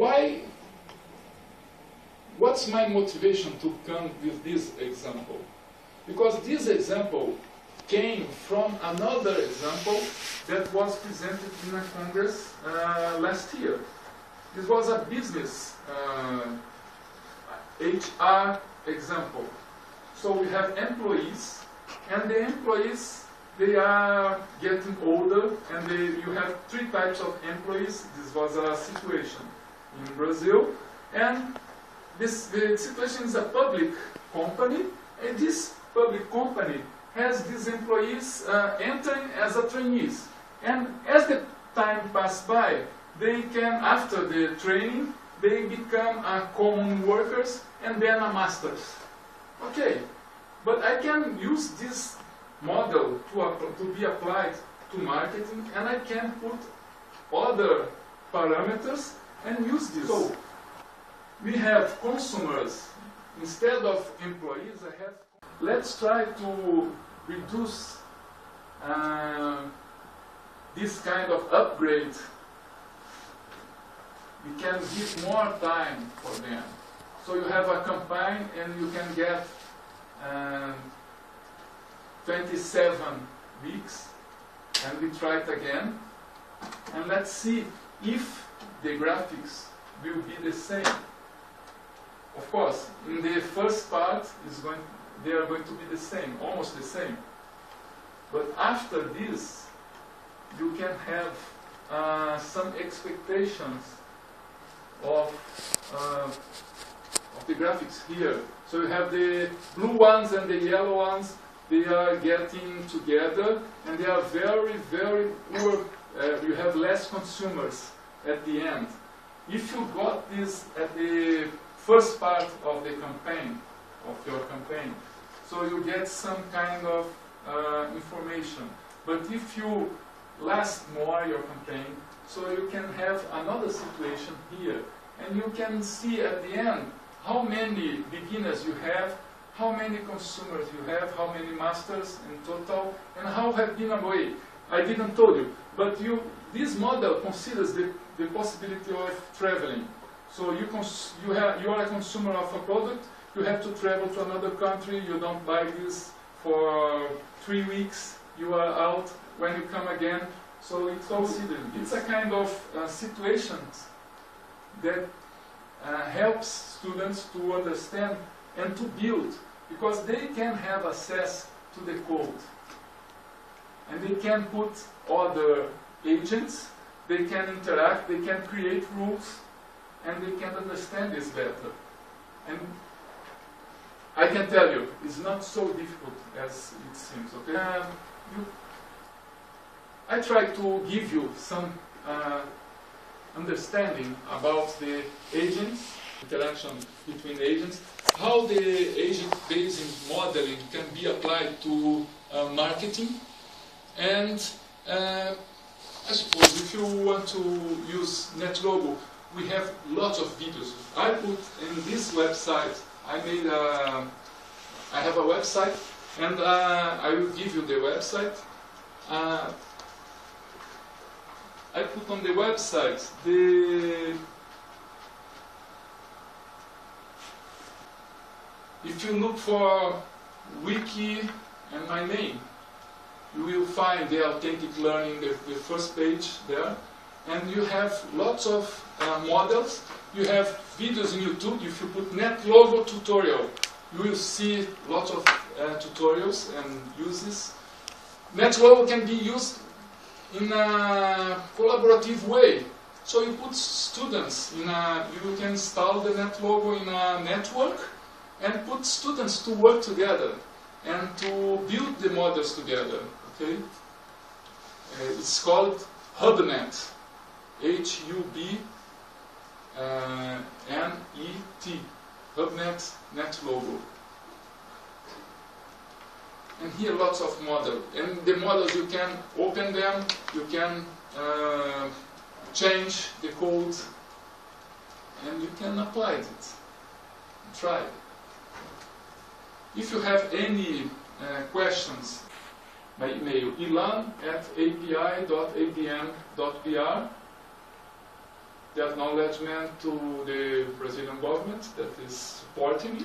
why, what's my motivation to come with this example? Because this example came from another example that was presented in a congress uh, last year. This was a business uh, HR example. So we have employees, and the employees they are getting older, and they, you have three types of employees. This was a situation in Brazil, and this the situation is a public company, and this public company has these employees uh, entering as a trainees. And as the time passes by, they can, after the training, they become uh, common workers and then a masters. Okay, but I can use this model to, to be applied to marketing and I can put other parameters and use this. So we have consumers instead of employees. I have. Let's try to reduce uh, this kind of upgrade. We can give more time for them. So you have a campaign and you can get um, 27 weeks and we try it again and let's see if the graphics will be the same. Of course, in the first part is going, they are going to be the same, almost the same. But after this, you can have uh, some expectations of, uh, of the graphics here. So you have the blue ones and the yellow ones, they are getting together and they are very, very poor. Uh, you have less consumers at the end. If you got this at the first part of the campaign, of your campaign, so you get some kind of uh, information. But if you last more your campaign, so you can have another situation here, and you can see at the end how many beginners you have, how many consumers you have, how many masters in total, and how have been away. I didn't tell you, but you, this model considers the, the possibility of traveling. So you, you, have, you are a consumer of a product, you have to travel to another country, you don't buy this for three weeks, you are out, when you come again, so it's considered. It's a kind of uh, situation that uh, helps students to understand and to build, because they can have access to the code. And they can put other agents, they can interact, they can create rules, and they can understand this better. And I can tell you, it's not so difficult as it seems, okay? Um, you, I try to give you some uh, understanding about the agents, interaction between agents, how the agent-based modeling can be applied to uh, marketing, and uh, I suppose if you want to use NetLogo, we have lots of videos. I put in this website, I made a, I have a website, and uh, I will give you the website. Uh, I put on the website the if you look for wiki and my name you will find the authentic learning the, the first page there and you have lots of uh, models you have videos in YouTube if you put NetLogo tutorial you will see lots of uh, tutorials and uses NetLogo can be used in a collaborative way. So you put students in a, you can install the NetLogo in a network and put students to work together and to build the models together. Okay, uh, it's called HubNet, H-U-B-N-E-T. uh, N-E-T, HubNet NetLogo. And here lots of models. And the models you can open them, you can uh, change the code, and you can apply it. Try. If you have any uh, questions, my email ilan at api.abm.br the acknowledgement to the Brazilian government that is supporting me